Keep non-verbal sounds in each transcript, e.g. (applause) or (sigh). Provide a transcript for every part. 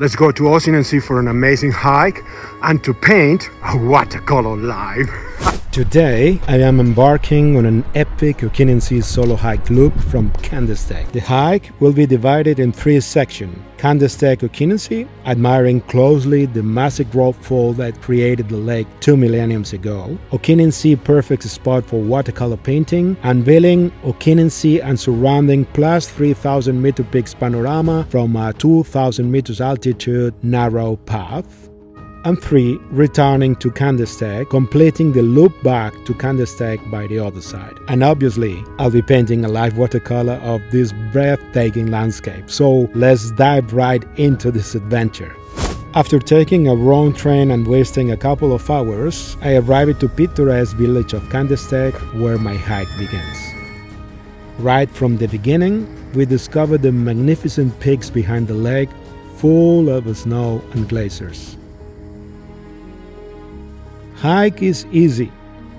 Let's go to Ocean see for an amazing hike and to paint a watercolor live. (laughs) Today, I am embarking on an epic Sea solo hike loop from Kandersteg. The hike will be divided in three sections. Kandersteg Sea, admiring closely the massive rockfall that created the lake two millenniums ago. Sea perfect spot for watercolor painting, unveiling Sea and surrounding plus 3000 meter peaks panorama from a 2000 meters altitude narrow path and 3 returning to Kandersteg, completing the loop back to Kandersteg by the other side. And obviously, I'll be painting a live watercolor of this breathtaking landscape. So let's dive right into this adventure. After taking a wrong train and wasting a couple of hours, I arrived to picturesque village of Kandersteg where my hike begins. Right from the beginning, we discovered the magnificent peaks behind the lake full of snow and glaciers. Hike is easy.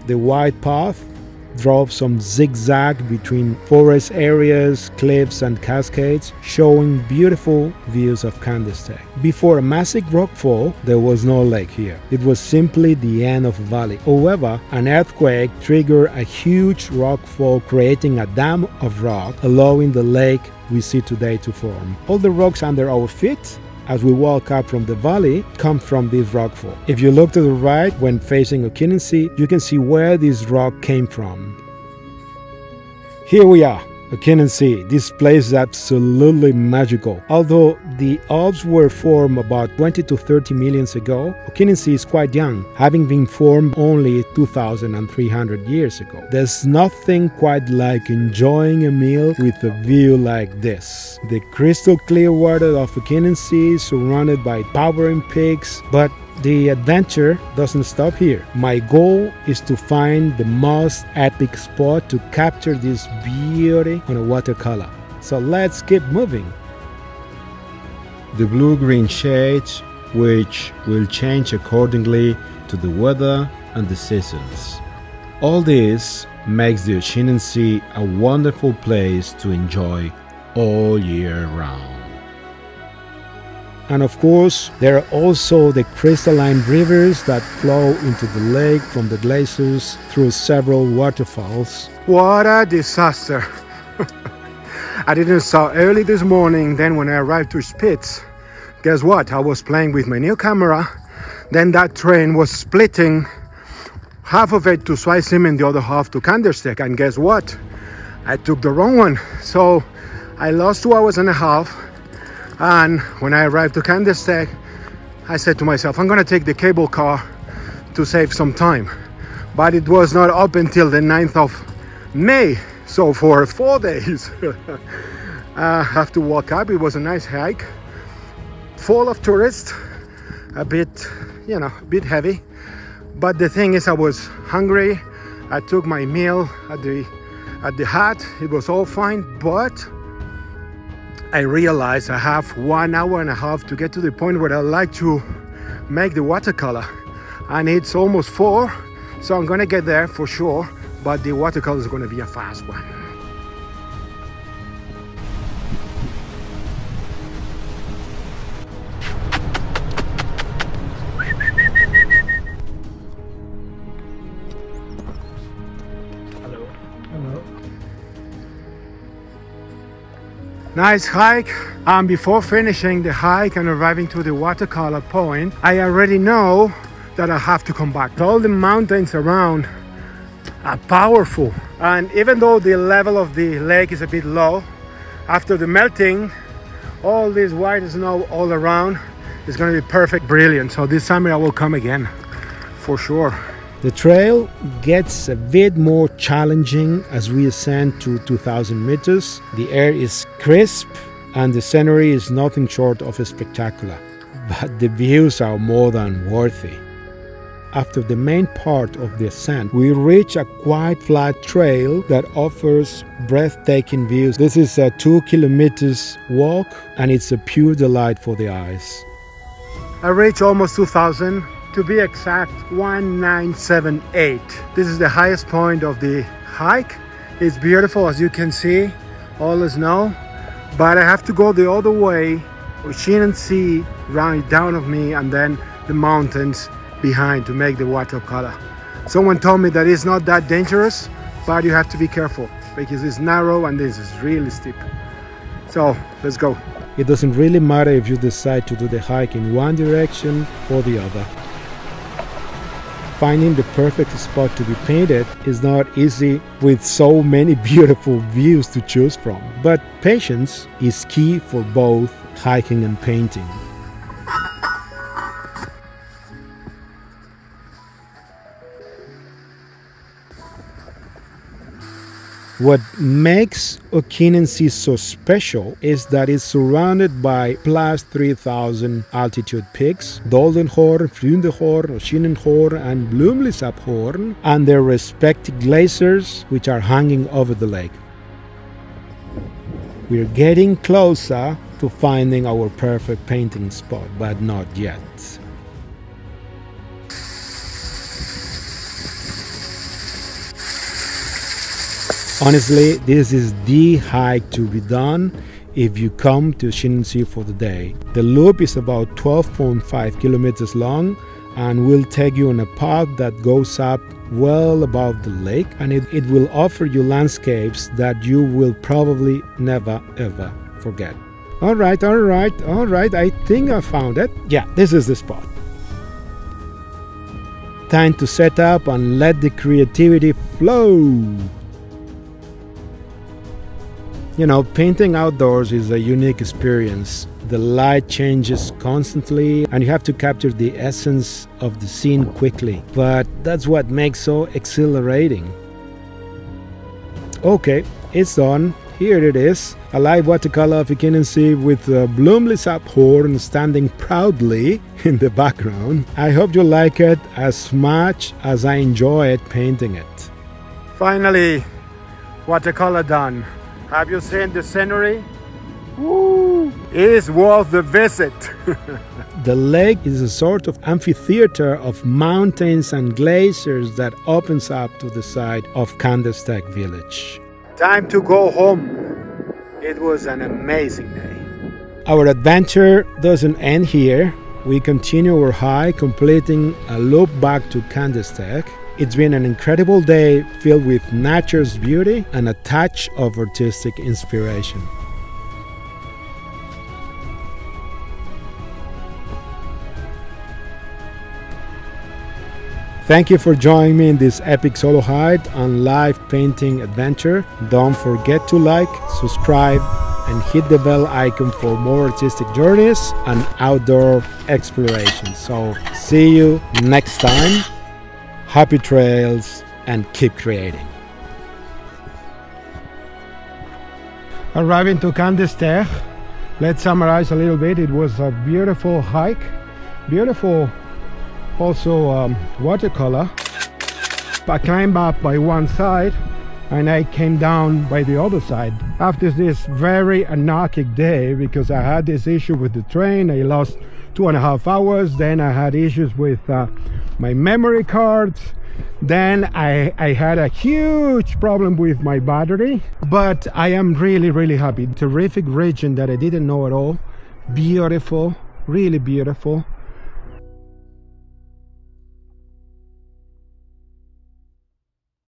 The wide path drove some zigzag between forest areas, cliffs, and cascades, showing beautiful views of Kandersteg. Before a massive rockfall, there was no lake here. It was simply the end of a valley. However, an earthquake triggered a huge rockfall, creating a dam of rock, allowing the lake we see today to form. All the rocks under our feet as we walk up from the valley come from this rockfall. If you look to the right when facing Oeschinensee, you can see where this rock came from. Here we are Oeschinensee. This place is absolutely magical. Although the Alps were formed about 20 to 30 millions ago, Oeschinensee is quite young, having been formed only 2,300 years ago. There's nothing quite like enjoying a meal with a view like this. The crystal clear water of Oeschinensee surrounded by towering peaks, but the adventure doesn't stop here. My goal is to find the most epic spot to capture this beauty on a watercolor. So let's keep moving. The blue-green shades, which will change accordingly to the weather and the seasons. All this makes the Oeschinensee a wonderful place to enjoy all year round. And of course, there are also the crystalline rivers that flow into the lake from the glaciers through several waterfalls. What a disaster! (laughs) I didn't saw early this morning, then when I arrived to Spiez, guess what? I was playing with my new camera, then that train was splitting half of it to Zweisimmen, the other half to Kandersteg, and guess what? I took the wrong one. So I lost two hours and a half and when I arrived to Kandersteg, I said to myself, I'm gonna take the cable car to save some time. But it was not up until the 9th of May. So for four (laughs) days, uh, I have to walk up. It was a nice hike, full of tourists, a bit, you know, a bit heavy. But the thing is, I was hungry. I took my meal at the at the hut. It was all fine, but I realized I have one hour and a half to get to the point where I like to make the watercolor. And it's almost four so I'm gonna get there for sure but the watercolor is gonna be a fast one Nice hike. And before finishing the hike and arriving to the watercolor point, I already know that I have to come back. All the mountains around are powerful. And even though the level of the lake is a bit low, after the melting, all this white snow all around is going to be perfect, brilliant. So this summer I will come again for sure. The trail gets a bit more challenging as we ascend to 2000 meters. The air is crisp and the scenery is nothing short of spectacular, but the views are more than worthy. After the main part of the ascent, we reach a quite flat trail that offers breathtaking views. This is a two kilometers walk and it's a pure delight for the eyes. I reach almost 2000 to be exact 1978 this is the highest point of the hike it's beautiful as you can see all the snow but I have to go the other way Oeschinensee right down of me and then the mountains behind to make the watercolor. Someone told me that it's not that dangerous, but you have to be careful because it's narrow and this is really steep. So let's go. It doesn't really matter if you decide to do the hike in one direction or the other. Finding the perfect spot to be painted is not easy with so many (laughs) beautiful views to choose from, but patience is key for both hiking and painting. What makes Sea so special is that it's surrounded by plus 3000 altitude peaks, Doldenhorn, Fründenhorn, Oeschinenhorn, and Blüemlisalphorn, and their respective glaciers which are hanging over the lake. We're getting closer to finding our perfect painting spot, but not yet. Honestly, this is the hike to be done if you come to Oeschinensee for the day. The loop is about 12.5 kilometers long and will take you on a path that goes up well above the lake and it, it will offer you landscapes that you will probably never ever forget. All right, all right, all right, I think I found it. Yeah, this is the spot. Time to set up and let the creativity flow. You know, painting outdoors is a unique experience. The light changes constantly and you have to capture the essence of the scene quickly. But that's what makes it so exhilarating. Okay, it's done. Here it is, a live watercolor of Sea with uh, the horn standing proudly (laughs) in the background. I hope you like it as much as I enjoyed painting it. Finally, watercolor done. Have you seen the scenery? Woo! It is worth the visit. (laughs) the lake is a sort of amphitheater of mountains and glaciers that opens up to the side of Kandersteg village. Time to go home. It was an amazing day. Our adventure doesn't end here. We continue our hike, completing a loop back to Kandersteg. It's been an incredible day filled with nature's beauty and a touch of artistic inspiration. Thank you for joining me in this epic solo hike and live painting adventure. Don't forget to like, subscribe, and hit the bell icon for more artistic journeys and outdoor exploration. So, see you next time happy trails, and keep creating. Arriving to Kandersteg, let's summarize a little bit. It was a beautiful hike, beautiful also um, watercolor. I climbed up by one side and I came down by the other side. After this very anarchic day, because I had this issue with the train, I lost two and a half hours. Then I had issues with uh, my memory cards. Then I, I had a huge problem with my battery but I am really really happy. Terrific region that I didn't know at all. Beautiful really beautiful